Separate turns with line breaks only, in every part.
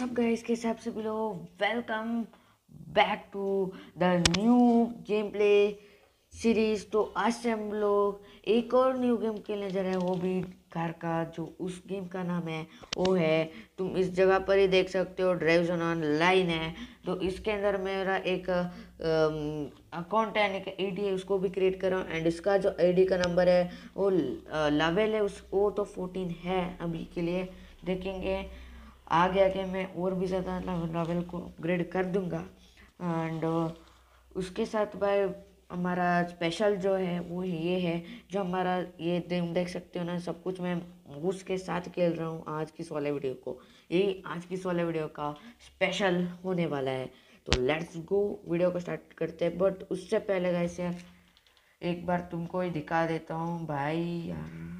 सब गाइस के हिसाब से लोग? Welcome back to the new gameplay series तो आज से हम लोग एक और न्यू गेम खेलने जा रहे हैं। वो भी घर का, जो उस गेम का नाम है, वो है। तुम इस जगह पर ही देख सकते हो ड्राइव जोन ऑन लाइन है। तो इसके अंदर मेरा एक अकाउंट है, यानी कि आई है, उसको भी क्रिएट कर रहा हूँ। एंड इसका जो आईडी का नंबर है, वो लेवल है, उस, वो तो फोर्टीन है अभी के लिए। देखेंगे। आगे आगे मैं और भी ज़्यादा नावल को अपग्रेड कर दूँगा। एंड उसके साथ भाई हमारा स्पेशल जो है, वो ये है, जो हमारा ये देख सकते हो ना, सब कुछ मैं उसके साथ खेल रहा हूँ आज की वाले वीडियो को। यही आज की वाले वीडियो का स्पेशल होने वाला है। तो लेट्स गो वीडियो को स्टार्ट करते हैं। बट उससे पहले यार, एक बार तुमको ही दिखा देता हूँ। भाई यार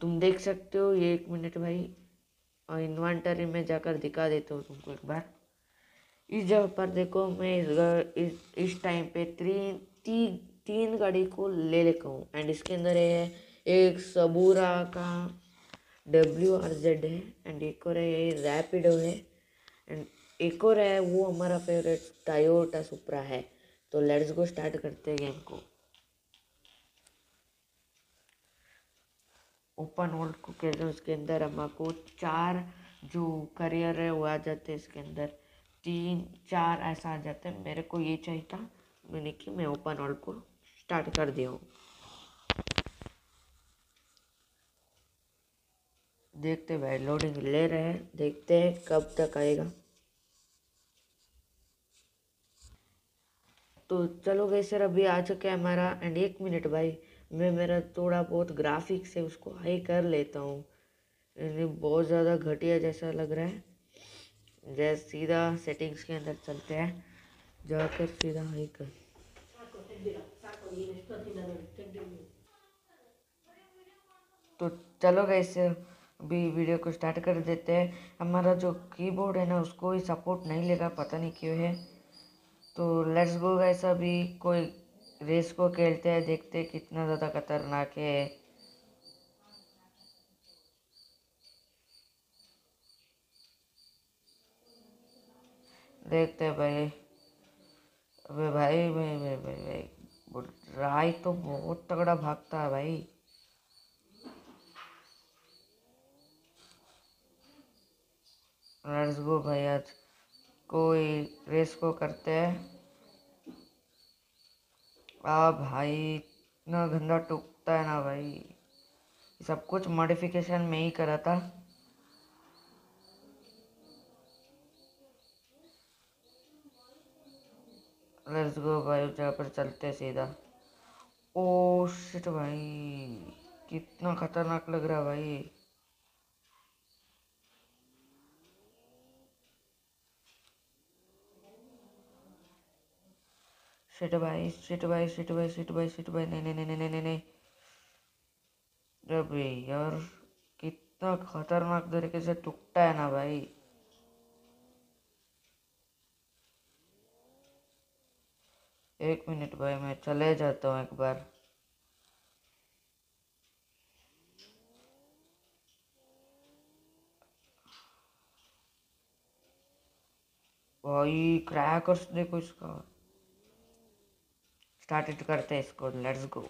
तुम देख सकते हो, ये एक मिनट भाई। और इन्वेंटरी में जाकर दिखा देता हूँ तुमको एक बार। इस जगह पर देखो मैं इस इस, इस टाइम पे तीन ती, तीन गाड़ी को ले लेता हूँ। एंड इसके अंदर है एक सबूरा का डब्ल्यू आर जेड है एंड एक और है रैपिडो है। एंड एक और है वो हमारा फेवरेट टायोटा सुपरा है। तो लेट्स गो स्टार्ट करते हैं गेम को। ओपन वर्ल्ड को कहते हैं, उसके अंदर हमको चार जो करियर है वो आ जाते हैं इसके अंदर। तीन, चार ऐसा आ जाते हैं। मेरे को ये चाहिए था, मैंने कि मैं ओपन वर्ल्ड को स्टार्ट कर दिया हूँ। देखते भाई लोडिंग ले रहे हैं, देखते हैं कब तक आएगा। तो चलो गए सर अभी आ चुके हैं हमारा एंड एक मिनट भाई। मैं मेरा थोड़ा बहुत ग्राफिक से उसको हाई कर लेता हूँ। यानी बहुत ज़्यादा घटिया जैसा लग रहा है। जैसे सीधा सेटिंग्स के अंदर चलते हैं। जाकर सीधा हाई कर। तो चलो इससे अभी वीडियो को स्टार्ट कर देते हैं। हमारा जो कीबोर्ड है ना, उसको ही सपोर्ट नहीं लेगा, पता नहीं क्यों है। तो लेट्स गो गैस अभी कोई रेस को खेलते हैं, देखते कितना ज़्यादा खतरनाक है। देखते हैं भाई। अबे भाई भाई भाई भाई भाई राय तो बहुत तगड़ा भागता है भाई। लेट्स गो भाई, आज कोई रेस को करते हैं। आ भाई, इतना गंदा टूकता है ना भाई। सब कुछ मॉडिफिकेशन में ही करा था। लेट्स गो भाई जगह पर चलते सीधा। ओ शिट भाई, कितना खतरनाक लग रहा भाई। शिट भाई शिट भाई शिट भाई शिट भाई शिट भाई नहीं नहीं नहीं नहीं नहीं नहीं। अबे यार, कितना खतरनाक तरीके से टूटता है ना भाई। एक मिनट भाई, मैं चले जाता हूँ एक बार। भाई, क्रैकर्स देखो इसका। स्टार्टेड करते हैं इसको लेट्स गो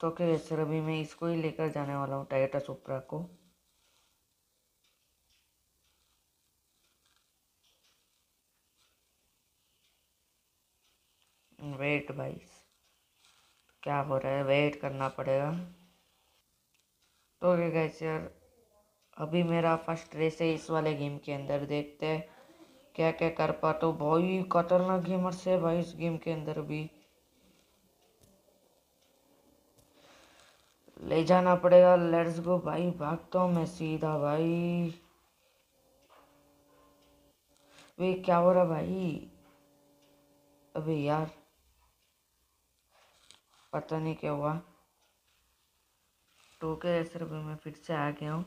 तो क्या सर अभी मैं इसको ही लेकर जाने वाला हूँ टायटा सुप्रा को। वेट भाई, क्या हो रहा है? वेट करना पड़ेगा। तो क्या गैस यार अभी मेरा फ़र्स्ट रेस है इस वाले गेम के अंदर, देखते हैं। क्या क्या कर पाते हो? भाई, खतरनाक गेमर से भाई इस गेम के अंदर भी। ले जाना पड़ेगा लेट्स गो भाई, भागता हूँ मैं सीधा भाई। वे क्या हो रहा भाई? अबे यार, पता नहीं क्या हुआ। टोके रेसर भी मैं फिर से आ गया हूँ।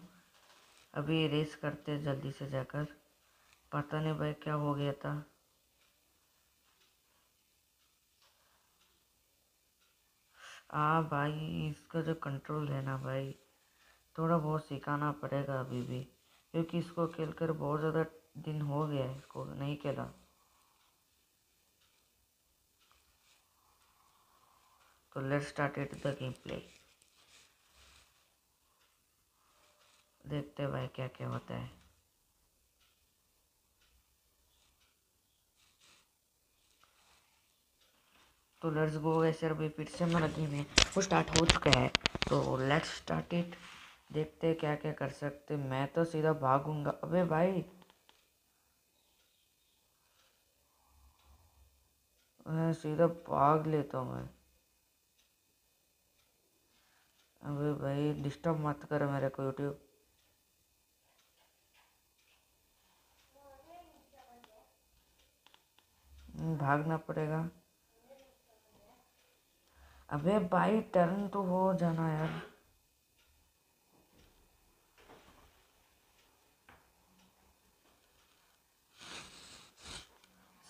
अभी रेस करते जल्दी से जाकर। पता नहीं भाई क्या हो गया था। हाँ भाई, इसका जो कंट्रोल है ना भाई, थोड़ा बहुत सिखाना पड़ेगा अभी भी, क्योंकि इसको खेल कर बहुत ज़्यादा दिन हो गया है, इसको नहीं खेला। तो let's start it the gameplay देखते भाई क्या क्या होता है। तो लेट्स गो वैसे अभी फिर से मेरा गेम है वो स्टार्ट हो चुका है। तो लेट्स स्टार्ट इट देखते क्या क्या कर सकते मैं तो सीधा भागूँगा। अबे भाई। मैं सीधा भाग लेता हूँ मैं। अबे भाई डिस्टर्ब मत कर मेरे को यूट्यूब भागना पड़ेगा। अबे भाई टर्न तो हो जाना यार।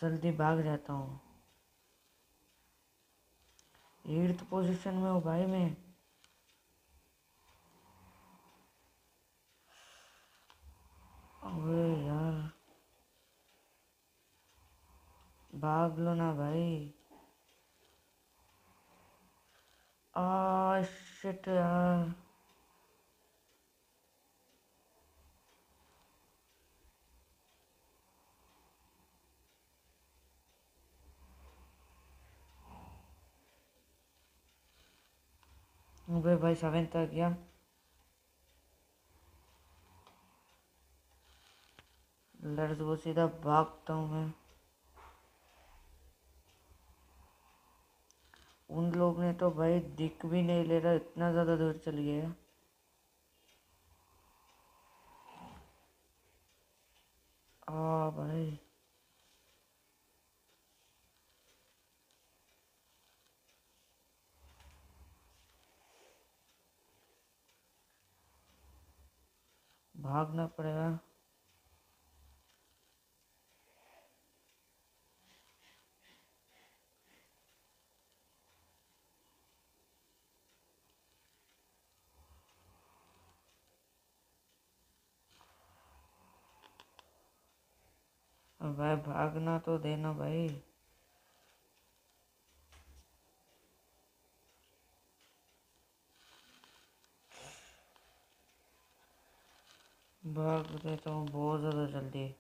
जल्दी भाग जाता हूँ। एट्थ पोजीशन में हूँ भाई मैं। अबे यार, भाग लो ना भाई। आ शिट यार अबे भाई सेवन तक गया लड़ वो सीधा भागता हूँ मैं उन लोग ने तो भाई दिख भी नहीं ले रहा, इतना ज़्यादा दूर चल गया आ भाई। भागना पड़ेगा। भाई भागना तो देना भाई। भाग देता हूँ बहुत ज़्यादा जल्दी।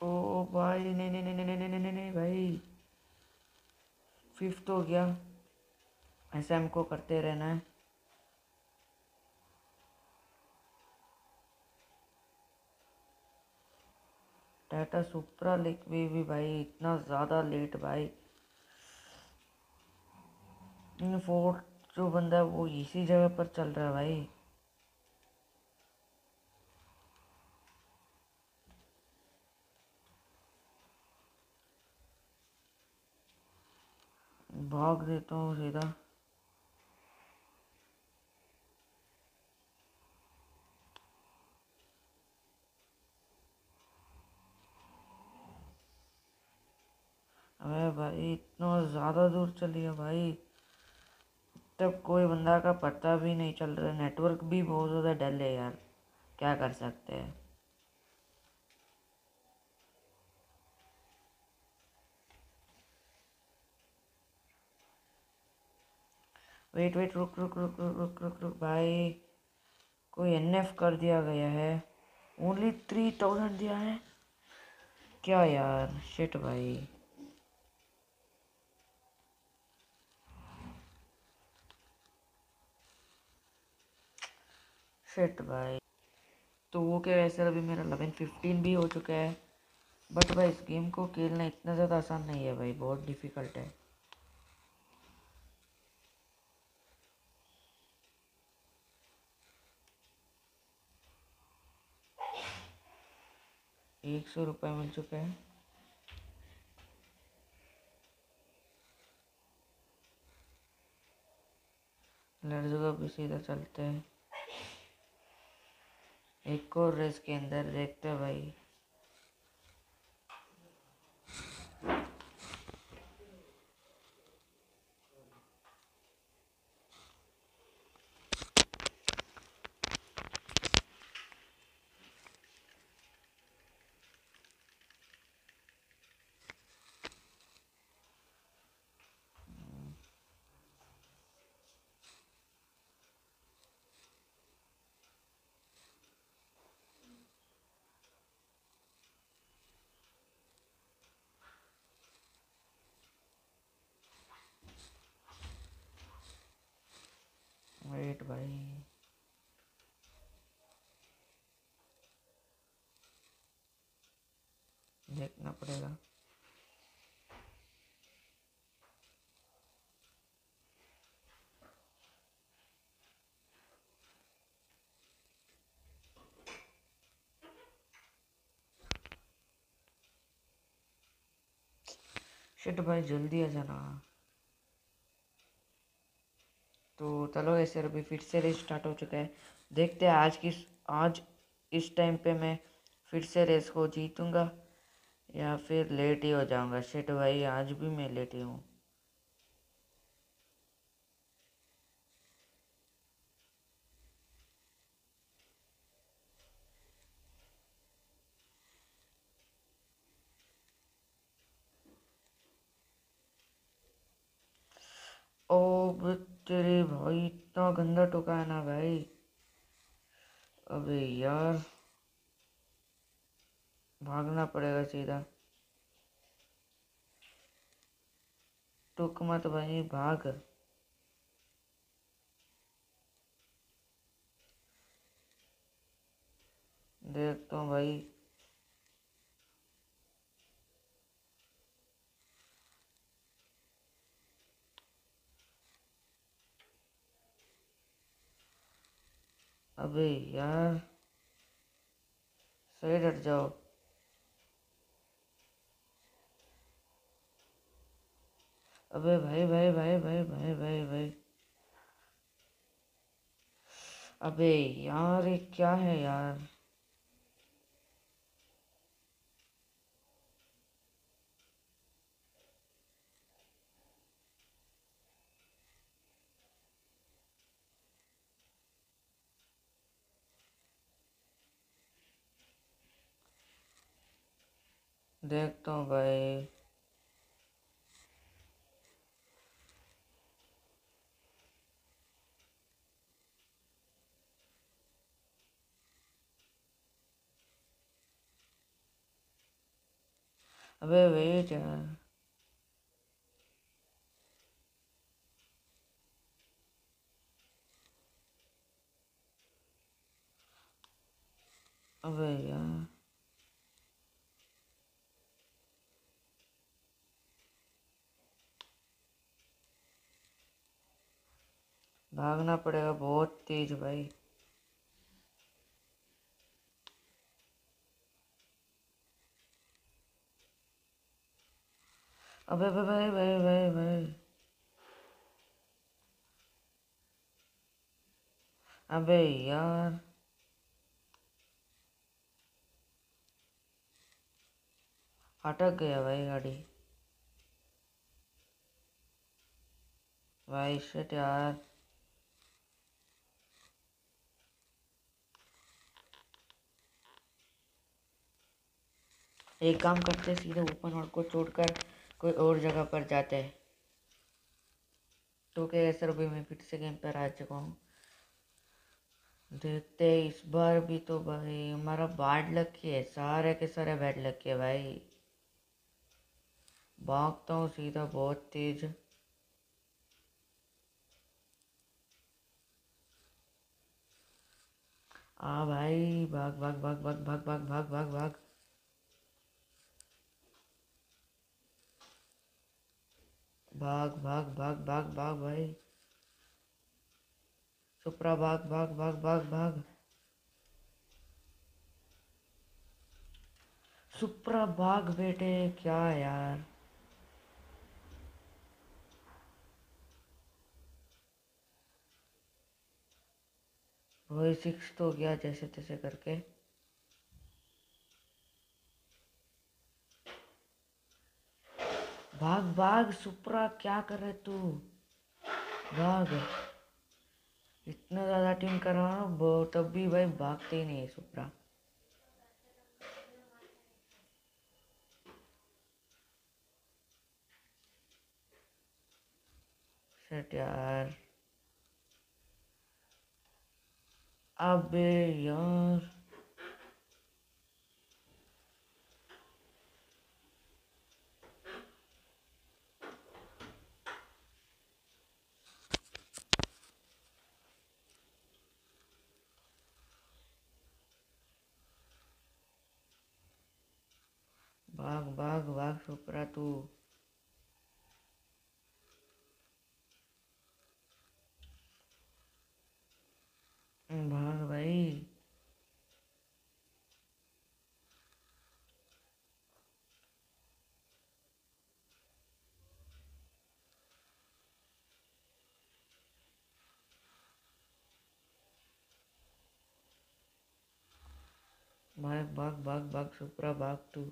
ओ भाई, नहीं नहीं नहीं नहीं नहीं नहीं नहीं, भाई। फिफ्थ हो गया। ऐसा हमको करते रहना है। टाटा सुपरा लिख भी, भी भाई इतना ज़्यादा लेट भाई। फोर्थ जो बंदा है वो इसी जगह पर चल रहा है भाई। भाग देता हूँ सीधा। अबे भाई, इतना ज़्यादा दूर चलिए भाई। तब कोई बंदा का पता भी नहीं चल रहा नेटवर्क भी बहुत ज़्यादा डल है यार। क्या कर सकते हैं? वेट वेट रुक रुक रुक रुक रुक रुक रुक, भाई। कोई एन एफ़ कर दिया गया है। ओनली थ्री थाउज़ेंड दिया है? क्या यार? शिट भाई। शिट भाई। तो वो क्या वैसे अभी मेरा इलेवन फिफ्टीन भी हो चुका है बट भाई इस गेम को खेलना इतना ज़्यादा आसान नहीं है भाई, बहुत डिफ़िकल्ट है। एक सौ रुपये मिल चुके हैं। लड़कों भी सीधा चलते हैं। एक और रेस के अंदर देखते भाई। देखना पड़ेगा। शिट भाई, जल्दी आ जाना। तो चलो, ऐसे अभी फिर से रेस स्टार्ट हो चुका है। देखते हैं आज की आज इस टाइम पे मैं फिर से रेस को जीतूँगा। या फिर लेट ही हो जाऊँगा। शिट भाई, आज भी मैं लेट ही। हूँ ओ तेरे भाई इतना गंदा टोका है ना भाई। अबे यार। भागना पड़ेगा सीधा। टुक मत भाई, भाग। देखता हूँ भाई। अबे यार, सही डट जाओ। अबे भाई भाई भाई भाई भाई भाई भाई। अबे यार, ये क्या है यार? देखता हूँ भाई। अबे वेट यार अबे यार। भागना पड़ेगा बहुत तेज भाई। अबे अबे भाई भाई भाई भाई अबे यार। अटक गया भाई गाड़ी। भाई शिट यार। एक काम करते सीधे ओपन और को छोड़कर कोई और जगह पर जाते हैं। तो क्या सर भी मैं फिर से गेम पर आ चुका हूँ। देखते हैं, इस बार भी तो भाई हमारा बैड लक ही है। सारे के सारे बैड लक है भाई। भागता हूँ सीधा बहुत तेज। आ भाई भाग भाग भाग भाग भाग भाग भाग भाग भाग। भाग भाग भाग भाग भाग भाई। सुप्रा भाग भाग भाग भाग भाग। सुप्रा भाग बेटे, क्या यार? वही सिक्स तो गया जैसे तैसे करके। भाग भाग, सुप्रा, क्या कर रहे तू? भाग। इतना ज़्यादा टीम कर रहा हूँ तब भी भाई भागते ही नहीं सुप्रा। यार। अबे यार। भाग भाग भाग छोकरा तू। भाग भाई। भाग भाग भाग भाग शुक्रा भाग तू।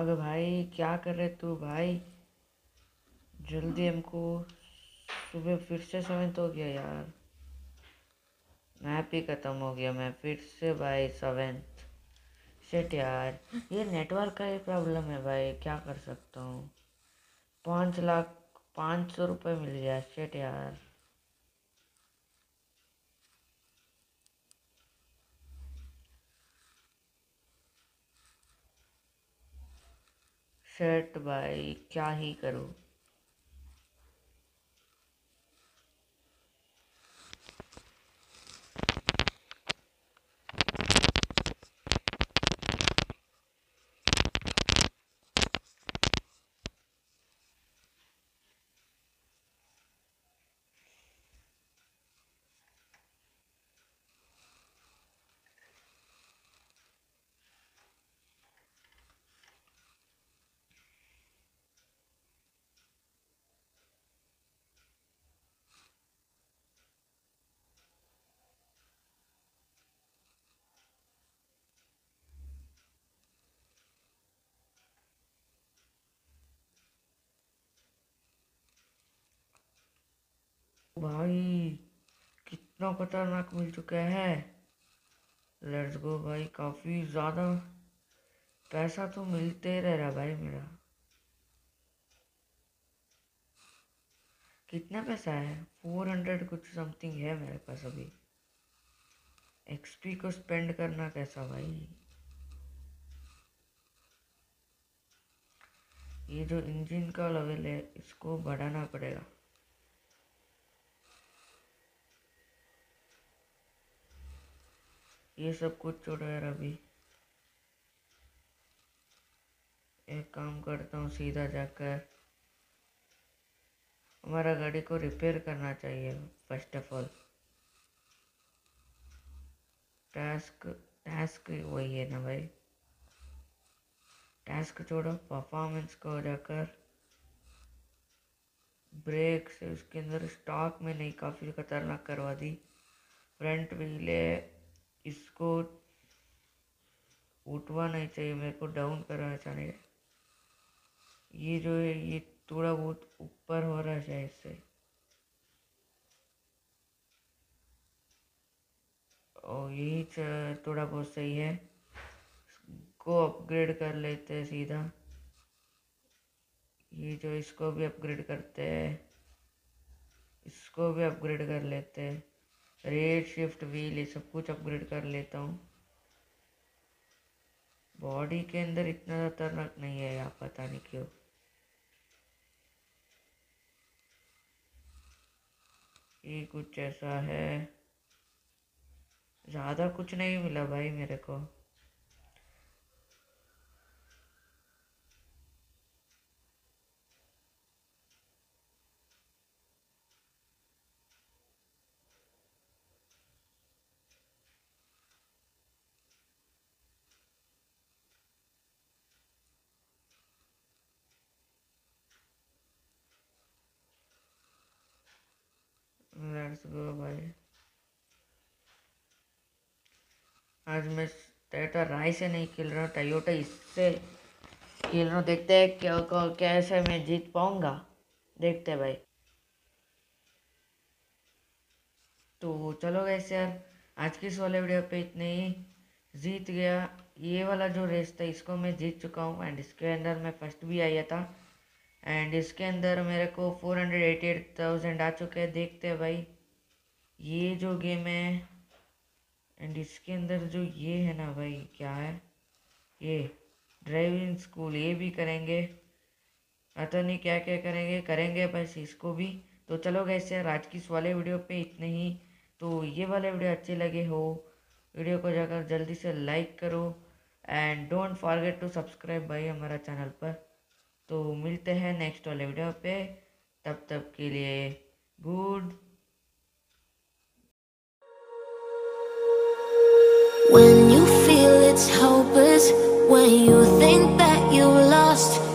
भाग भाई, क्या कर रहे तू भाई? जल्दी हमको सुबह फिर से सेवन्थ हो गया यार। मैप ही ख़त्म हो गया, मैं फिर से भाई सेवेंथ सेट यार, ये नेटवर्क का ही प्रॉब्लम है भाई, क्या कर सकता हूँ? पाँच लाख, पाँच सौ रुपये मिल गया सेट यार। शर्ट भाई क्या ही करूँ। भाई, कितना खतरनाक मिल चुका है। लेट्स गो भाई, काफ़ी ज़्यादा पैसा तो मिलते रह रहा भाई मेरा। कितना पैसा है? फोर हंड्रेड कुछ समथिंग है मेरे पास अभी। एक्सपी को स्पेंड करना कैसा भाई? ये जो इंजन का लेवल है, इसको बढ़ाना पड़ेगा। ये सब कुछ छोड़ो यार अभी। एक काम करता हूँ, सीधा जाकर हमारा गाड़ी को रिपेयर करना चाहिए first of all task task वही है ना भाई। टास्क छोड़ो परफॉर्मेंस को जाकर ब्रेक से उसके अंदर स्टॉक में नहीं, काफ़ी खतरनाक करवा दी। फ्रंट व्हील है इसको उठवा नहीं चाहिए, मेरे को डाउन करना चाहिए। ये जो है, ये थोड़ा बहुत ऊपर हो रहा है इससे और यही थोड़ा बहुत सही है। को अपग्रेड कर लेते हैं सीधा। ये जो इसको भी अपग्रेड करते हैं, इसको भी अपग्रेड कर लेते हैं। रेड शिफ्ट व्हील ये सब कुछ अपग्रेड कर लेता हूँ। बॉडी के अंदर इतना खतरनाक नहीं है यार, पता नहीं क्यों। ये कुछ ऐसा है। ज़्यादा कुछ नहीं मिला भाई मेरे को। लेट्स गो भाई आज मैं टोयोटा राय से नहीं खेल रहा टोयोटा इससे खेल रहा हूँ। देखते हैं क्या कैसे मैं जीत पाऊँगा। देखते हैं भाई। तो चलो वैसे यार, आज की इस वाले वीडियो पे इतने ही। जीत गया। ये वाला जो रेस था, इसको मैं जीत चुका हूँ एंड इसके अंदर मैं फ़र्स्ट भी आया था। एंड इसके अंदर मेरे को four hundred eighty eight thousand आ चुके हैं। देखते हैं भाई। ये जो गेम है एंड इसके अंदर जो ये है ना भाई, क्या है? ये ड्राइविंग स्कूल ये भी करेंगे। पता नहीं क्या क्या करेंगे करेंगे बस इसको भी। तो चलो गैस यार, आज की इस वाले वीडियो पे इतने ही। तो ये वाले वीडियो अच्छे लगे हो वीडियो को जाकर जल्दी से लाइक करो। And don't forget to subscribe भाई हमारा चैनल पर। तो मिलते हैं नेक्स्ट वाले वीडियो पे। तब तक के लिए good
When you feel it's hopeless When you think that you lost